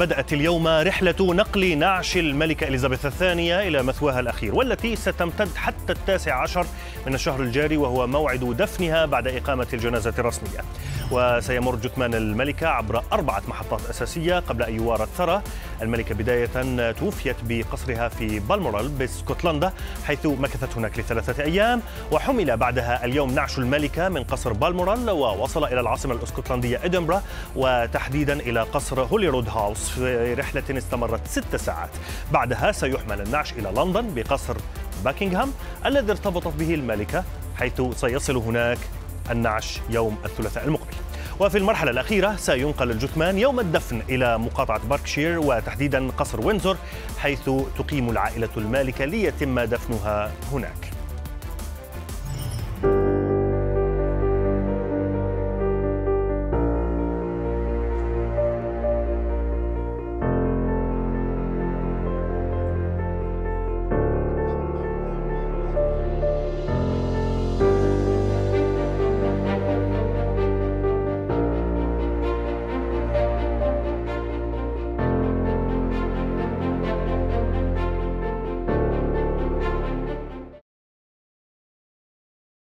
بدأت اليوم رحلة نقل نعش الملكة إليزابيث الثانية إلى مثواها الأخير والتي ستمتد حتى التاسع عشر من الشهر الجاري وهو موعد دفنها بعد إقامة الجنازة الرسمية. وسيمر جثمان الملكة عبر أربعة محطات أساسية قبل أن يوارى الثرى الملكة بداية توفيت بقصرها في بالمورال باسكتلندا حيث مكثت هناك لثلاثة أيام وحمل بعدها اليوم نعش الملكة من قصر بالمورال ووصل إلى العاصمة الأسكتلندية إدنبرا وتحديدا إلى قصر هوليرود هاوس في رحلة استمرت ست ساعات. بعدها سيحمل النعش إلى لندن بقصر باكنغهام الذي ارتبطت به الملكة حيث سيصل هناك النعش يوم الثلاثاء المقبل. وفي المرحلة الأخيرة سينقل الجثمان يوم الدفن إلى مقاطعة باركشير وتحديدا قصر ويندسور حيث تقيم العائلة المالكة ليتم دفنها هناك.